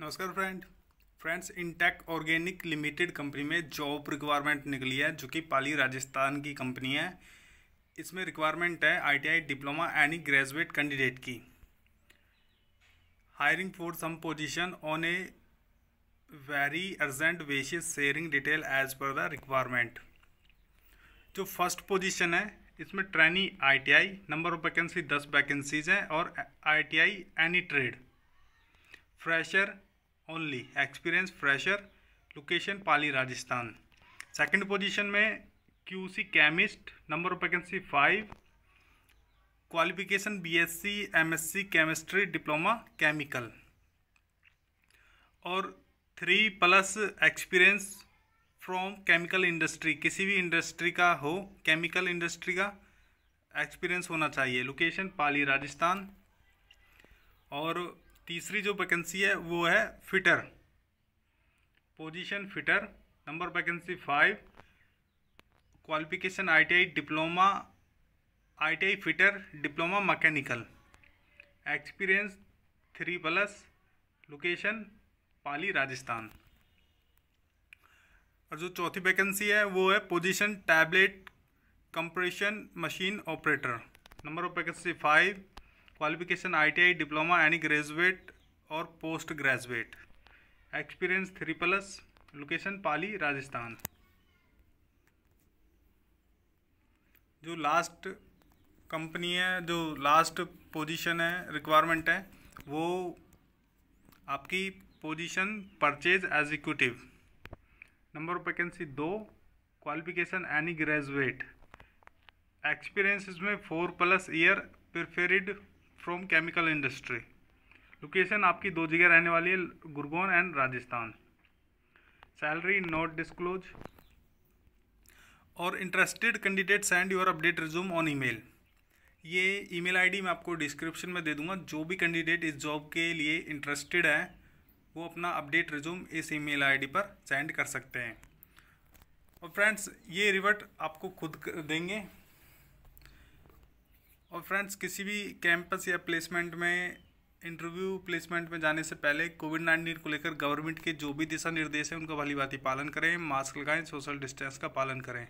नमस्कार friend friends Intech organic limited company में job requirement निकली है, जो कि पाली राजस्थान की कंपनी है। इसमें रिक्वायरमेंट है ITI diploma any graduate candidate की। Hiring for some position on a very urgent basis sharing detail as per the requirement जो फ़र्स्ट पोजीशन है, इसमें trainee ITI number of vacancy दस वैकेंसीज हैं और ITI any trade fresher only experience fresher location Pali Rajasthan second position में QC chemist number of vacancy five qualification BSc MSc chemistry diploma chemical और three plus experience from chemical industry किसी भी industry का हो chemical industry का experience होना चाहिए. Location Pali Rajasthan और तीसरी जो वैकेंसी है, वो है fitter position fitter number vacancy five qualification ITI diploma ITI fitter diploma mechanical experience three plus location Pali Rajasthan और जो चौथी वैकेंसी है, वो है position tablet compression machine operator number of vacancy five qualification ITI diploma any graduate और post graduate experience three plus location Pali Rajasthan जो last company है, जो लास्ट पोजीशन है रिक्वायरमेंट है, वो आपकी position purchase executive number of vacancy दो. Qualification any graduate experience इसमें four plus year preferred from chemical industry location आपकी दो जगह रहने वाली है Gurgaon and Rajasthan. Salary not disclose और interested candidate send your update resume on email ये ईमेल आईडी मैं आपको डिस्क्रिप्शन में दे दूँगा। जो भी कैंडिडेट इस जॉब के लिए इंटरेस्टेड है, वो अपना अपडेट रिज्यूम इस ईमेल आईडी पर सेंड कर सकते हैं। और फ्रेंड्स ये रिवर्ट आपको खुद देंगे। और फ्रेंड्स किसी भी कैंपस या प्लेसमेंट में इंटरव्यू प्लेसमेंट में जाने से पहले कोविड नाइन्टीन को लेकर गवर्नमेंट के जो भी दिशा निर्देश हैं, उनका भली भांति पालन करें मास्क लगाएँ सोशल डिस्टेंस का पालन करें।